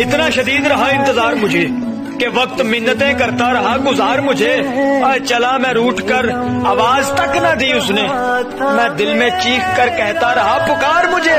इतना शदीद रहा इंतज़ार मुझे कि वक्त मिन्नतें करता रहा, गुजार मुझे। और चला मैं रूठ कर, आवाज़ तक न दी उसने। मैं दिल में चीख कर कहता रहा, पुकार मुझे।